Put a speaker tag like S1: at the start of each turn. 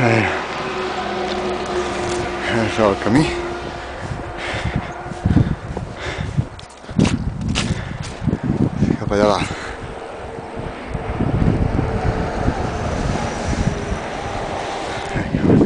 S1: É. Já o caminho. Vai lá. you.